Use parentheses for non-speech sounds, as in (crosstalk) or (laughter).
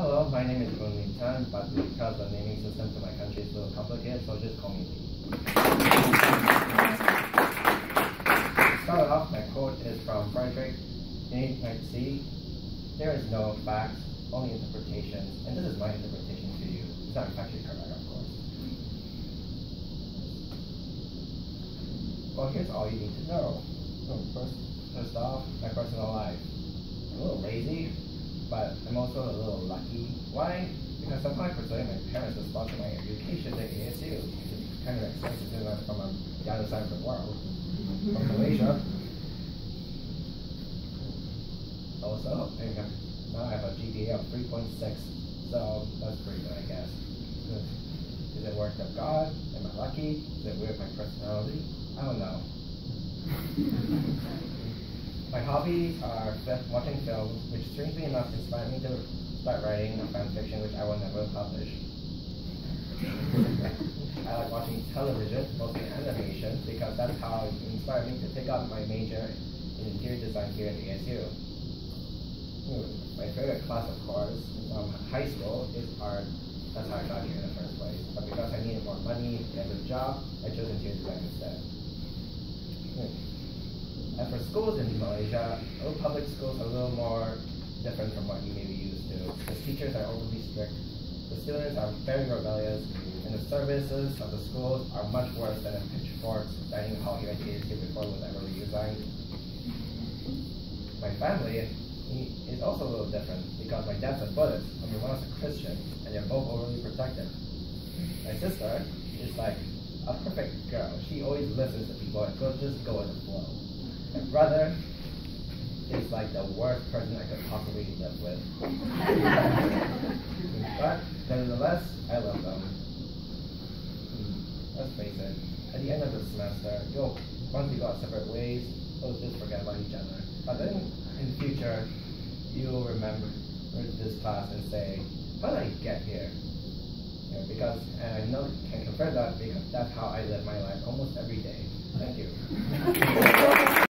Hello, my name is Boon Tan, but because the naming system to my country is a little complicated, so just call me Lee. start off, my quote is from Frederick Nietzsche. There is no facts, only interpretations, and this is my interpretation to you. It's not factually correct, of course. Well, here's all you need to know. First, first off, my personal life. I'm a little lazy, but I'm also a little lucky. Why? Because somehow I persuaded my parents to sponsor my education at ASU. It's kind of expensive since I'm from um, the other side of the world, from Malaysia. Also, now I have a GPA of 3.6, so that's pretty good, I guess. Is it work of God? Am I lucky? Is it weird my personality? I don't know. (laughs) My hobbies are watching films, which strangely enough inspired me to start writing a fan fiction which I will never publish. (laughs) I like watching television, mostly animation, because that's how it inspired me to pick up my major in interior design here at ASU. Hmm, my favorite class, of course, from high school is art. That's how I got here in the first place. But because I needed more money and a good job, I chose interior design instead. Hmm. And for schools in Malaysia, all public schools are a little more different from what you may be used to. The teachers are overly strict, the students are very rebellious, and the services of the schools are much worse than a pitchforks dining hall here at ASU before was ever redesigned. My family is also a little different because my dad's a Buddhist and my mom's a Christian, and they're both overly protective. My sister is like a perfect girl. She always listens to people and go, just go with the flow. My brother is like the worst person I could possibly live with. (laughs) but nevertheless, I love them. Hmm, let's face it, at the end of the semester, you'll once we go our separate ways, we'll just forget about each other. But then in the future, you'll remember this class and say, how did I get here? You know, because, and I know can confirm that because that's how I live my life almost every day. Thank you. (laughs)